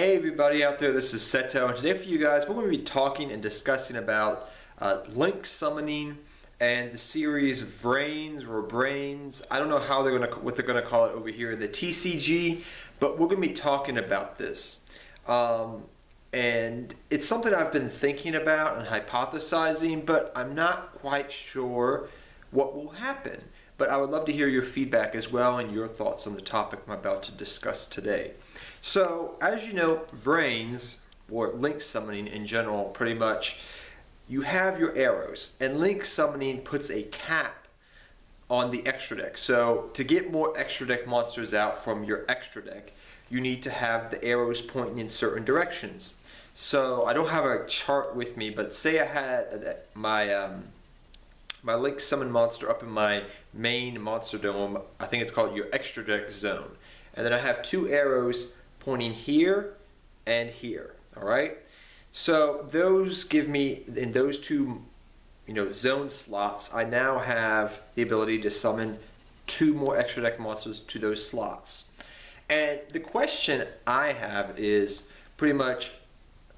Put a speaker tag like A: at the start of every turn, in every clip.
A: Hey everybody out there, this is Seto, and today for you guys we're going to be talking and discussing about uh, link summoning and the series Vrains or Brains. I don't know how they're going to what they're going to call it over here, the TCG, but we're going to be talking about this. Um, and it's something I've been thinking about and hypothesizing, but I'm not quite sure what will happen. But I would love to hear your feedback as well and your thoughts on the topic I'm about to discuss today. So, as you know, Vrains, or link summoning in general, pretty much, you have your arrows, and link summoning puts a cap on the extra deck. So, to get more extra deck monsters out from your extra deck, you need to have the arrows pointing in certain directions. So, I don't have a chart with me, but say I had my um, my link summon monster up in my main monster dome. I think it's called your extra deck zone. And then I have two arrows pointing here and here, all right? So those give me, in those two you know, zone slots, I now have the ability to summon two more extra deck monsters to those slots. And the question I have is pretty much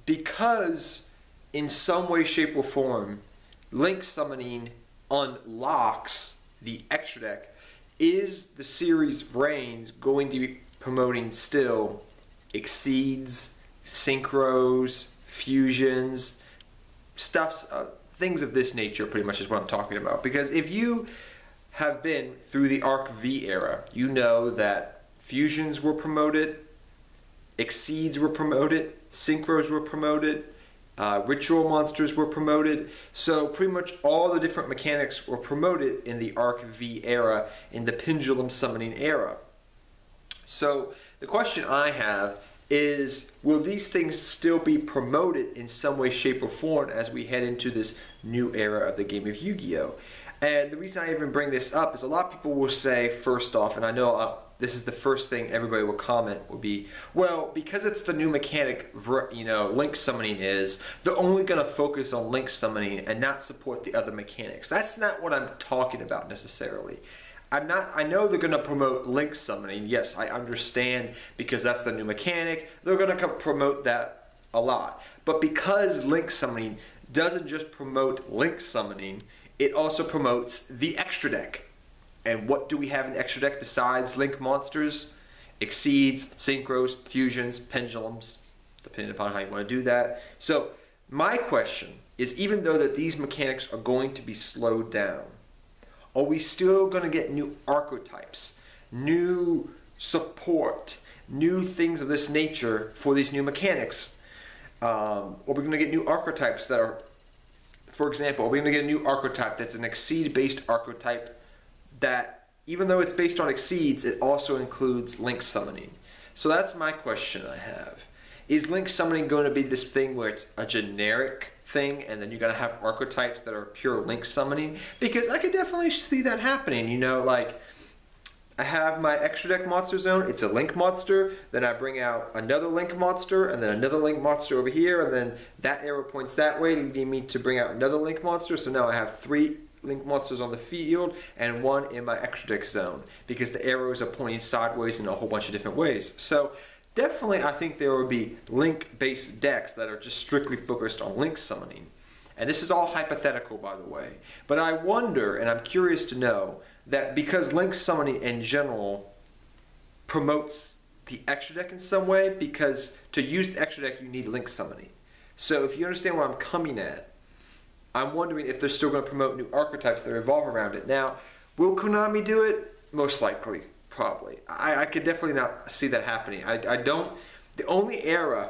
A: because in some way, shape, or form, link summoning unlocks the extra deck, is the series Vrains going to be promoting still exceeds, synchros, fusions, stuffs, uh, things of this nature pretty much is what I'm talking about. Because if you have been through the Arc V era, you know that fusions were promoted, exceeds were promoted, synchros were promoted, uh, ritual monsters were promoted. So pretty much all the different mechanics were promoted in the Arc V era, in the pendulum summoning era. So the question I have is will these things still be promoted in some way, shape, or form as we head into this new era of the game of Yu Gi Oh! And the reason I even bring this up is a lot of people will say, first off, and I know uh, this is the first thing everybody will comment will be, well, because it's the new mechanic, you know, link summoning is, they're only going to focus on link summoning and not support the other mechanics. That's not what I'm talking about necessarily. I'm not. I know they're going to promote link summoning. Yes, I understand because that's the new mechanic. They're going to promote that a lot. But because link summoning doesn't just promote link summoning, it also promotes the extra deck. And what do we have in the extra deck besides link monsters? Exceeds, synchros, fusions, pendulums, depending upon how you want to do that. So my question is, even though that these mechanics are going to be slowed down, are we still going to get new archetypes, new support, new things of this nature for these new mechanics? Um, are we going to get new archetypes that are, for example, are we going to get a new archetype that's an exceed-based archetype that, even though it's based on exceeds, it also includes link summoning? So that's my question I have. Is link summoning going to be this thing where it's a generic thing and then you're going to have archetypes that are pure link summoning because I could definitely see that happening you know like I have my extra deck monster zone it's a link monster then I bring out another link monster and then another link monster over here and then that arrow points that way leading me to bring out another link monster so now I have three link monsters on the field and one in my extra deck zone because the arrows are pointing sideways in a whole bunch of different ways. So Definitely, I think there will be link-based decks that are just strictly focused on link summoning. And this is all hypothetical, by the way. But I wonder, and I'm curious to know, that because link summoning in general promotes the extra deck in some way, because to use the extra deck, you need link summoning. So if you understand where I'm coming at, I'm wondering if they're still going to promote new archetypes that revolve around it. Now, will Konami do it? Most likely. Probably. I, I could definitely not see that happening. I, I don't. The only era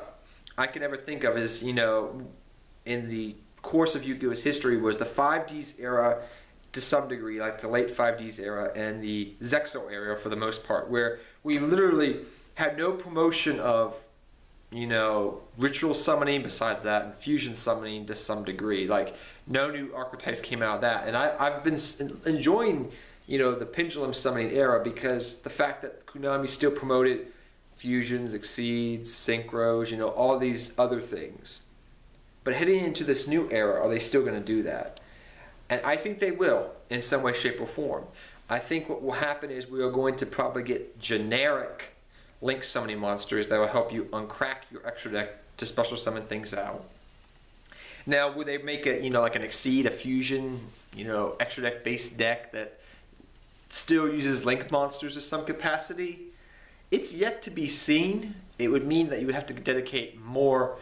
A: I can ever think of is, you know, in the course of Yu-Gi-Oh's history was the 5Ds era to some degree, like the late 5Ds era and the Zexal era for the most part, where we literally had no promotion of, you know, ritual summoning besides that, and fusion summoning to some degree. Like, no new archetypes came out of that. And I, I've been enjoying you know, the pendulum summoning era because the fact that Konami still promoted fusions, exceeds, synchros, you know, all these other things. But heading into this new era, are they still going to do that? And I think they will in some way, shape, or form. I think what will happen is we are going to probably get generic link summoning monsters that will help you uncrack your extra deck to special summon things out. Now, would they make it, you know, like an Exceed, a Fusion, you know, extra deck based deck that still uses link monsters to some capacity? It's yet to be seen. It would mean that you would have to dedicate more.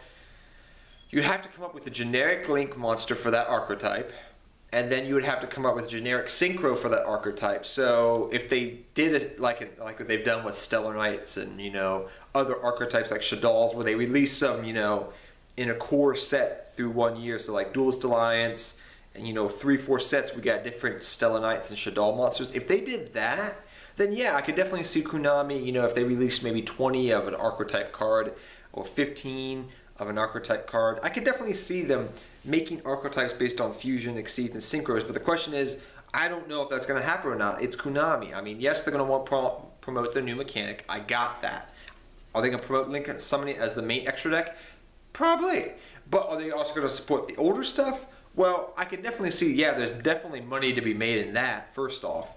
A: You'd have to come up with a generic link monster for that archetype, and then you would have to come up with a generic synchro for that archetype. So if they did it like like what they've done with Stellar Knights and you know other archetypes like Shaddolls, where they release some you know in a core set through one year. So like Duelist Alliance, and you know three four sets we got different Stellar Knights and Shaddoll monsters. If they did that, then yeah, I could definitely see Konami. You know if they released maybe 20 of an archetype card or 15 of an archetype card, I could definitely see them making archetypes based on fusion, exceeds, and synchros. But the question is, I don't know if that's going to happen or not. It's Konami. I mean, yes, they're going to want pro- promote their new mechanic. I got that. Are they going to promote Link Summoning as the main extra deck? Probably. But are they also going to support the older stuff? Well, I can definitely see, yeah, there's definitely money to be made in that, first off,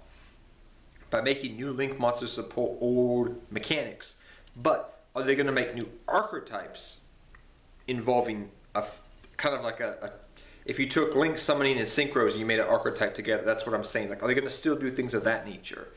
A: by making new Link monsters support old mechanics. But are they going to make new archetypes involving a kind of like a, a if you took Link summoning and synchros and you made an archetype together, that's what I'm saying. Like, are they going to still do things of that nature?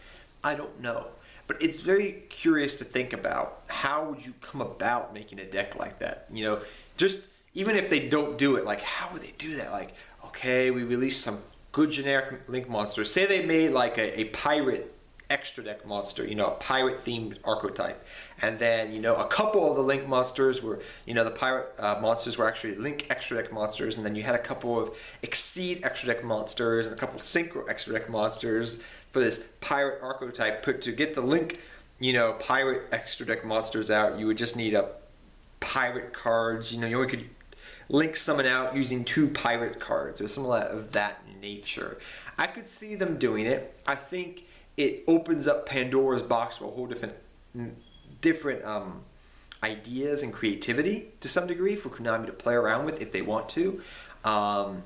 A: I don't know. But it's very curious to think about how would you come about making a deck like that? You know, just even if they don't do it, like how would they do that? Like, okay, we release some good generic link monsters. Say they made like a, a pirate extra deck monster, you know, a pirate themed archetype. And then, you know, a couple of the link monsters were, you know, the pirate uh, monsters were actually link extra deck monsters. And then you had a couple of exceed extra deck monsters and a couple synchro extra deck monsters for this pirate archetype. Put to get the link, you know, pirate extra deck monsters out, you would just need a pirate cards. You know, you only could link summon out using two pirate cards or something of that nature. I could see them doing it. I think it opens up Pandora's box for a whole different different um, ideas and creativity to some degree for Konami to play around with if they want to. Um,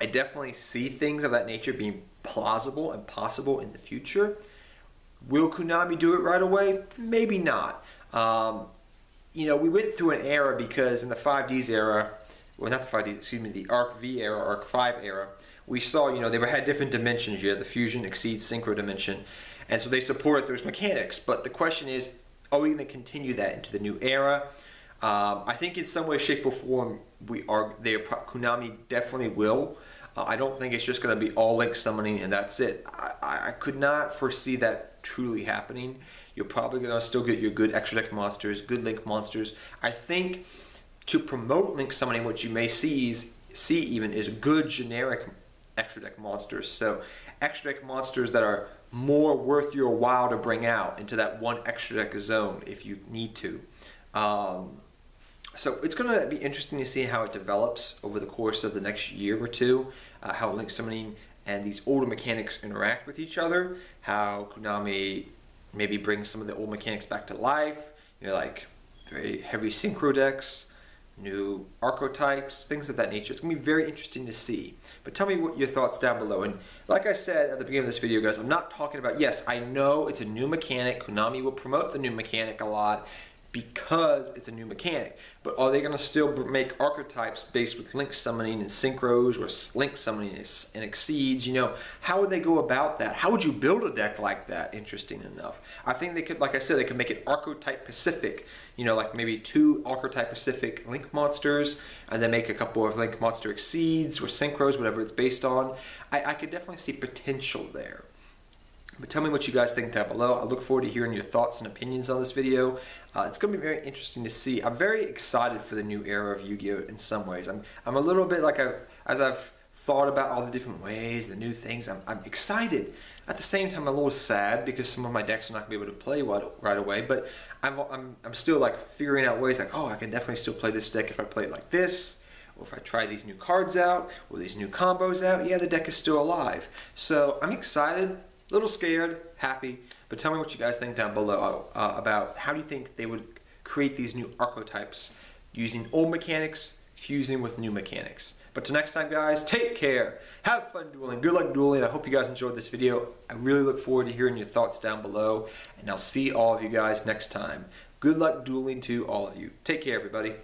A: I definitely see things of that nature being plausible and possible in the future. Will Konami do it right away? Maybe not. Um, you know, we went through an era because in the 5Ds era, well, not the 5Ds, excuse me, the Arc V era, Arc 5 era, we saw, you know, they were had different dimensions. You had the fusion, exceeds synchro dimension. And so they supported those mechanics. But the question is, are we going to continue that into the new era? Um, I think in some way, shape, or form, we are. They Konami definitely will. Uh, I don't think it's just going to be all link summoning and that's it. I, I could not foresee that truly happening. You're probably going to still get your good extra deck monsters, good link monsters. I think to promote link summoning, what you may see is, see even is good generic extra deck monsters. So extra deck monsters that are more worth your while to bring out into that one extra deck zone if you need to. Um, so it's going to be interesting to see how it develops over the course of the next year or two, uh, how link summoning and these older mechanics interact with each other, how Konami maybe brings some of the old mechanics back to life, you know, like very heavy synchro decks, new archetypes, things of that nature. It's going to be very interesting to see. But tell me what your thoughts down below. And like I said at the beginning of this video, guys, I'm not talking about, yes, I know it's a new mechanic. Konami will promote the new mechanic a lot because it's a new mechanic. But are they going to still make archetypes based with link summoning and synchros or link summoning and exceeds? You know, how would they go about that? How would you build a deck like that? Interesting enough. I think they could, like I said, they could make it archetype specific. You know, like maybe two archetype specific link monsters and then make a couple of link monster exceeds or synchros, whatever it's based on. I, I could definitely see potential there. But tell me what you guys think down below. I look forward to hearing your thoughts and opinions on this video. Uh, it's going to be very interesting to see. I'm very excited for the new era of Yu-Gi-Oh! in some ways. I'm, I'm a little bit like I've, as I've thought about all the different ways, the new things, I'm, I'm excited. At the same time, I'm a little sad because some of my decks are not going to be able to play right, right away, but I'm, I'm, I'm still like figuring out ways like, oh, I can definitely still play this deck if I play it like this, or if I try these new cards out, or these new combos out, yeah, the deck is still alive. So I'm excited a little scared, happy, but tell me what you guys think down below uh, about how do you think they would create these new archetypes using old mechanics, fusing with new mechanics. But till next time, guys, take care. Have fun dueling. Good luck dueling. I hope you guys enjoyed this video. I really look forward to hearing your thoughts down below. And I'll see all of you guys next time. Good luck dueling to all of you. Take care, everybody.